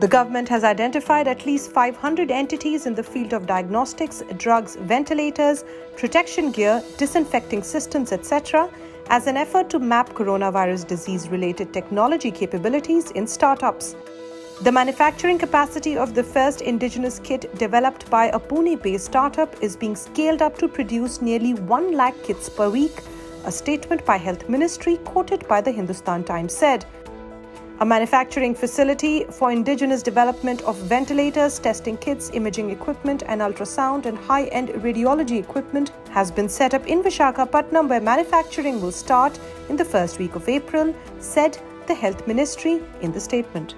The government has identified at least 500 entities in the field of diagnostics, drugs, ventilators, protection gear, disinfecting systems, etc., as an effort to map coronavirus disease related technology capabilities in startups. The manufacturing capacity of the first indigenous kit developed by a Pune based startup is being scaled up to produce nearly 1 lakh kits per week, a statement by Health Ministry quoted by the Hindustan Times said. A manufacturing facility for indigenous development of ventilators, testing kits, imaging equipment, and ultrasound and high end radiology equipment has been set up in Vishakhapatnam, where manufacturing will start in the first week of April, said the Health Ministry in the statement.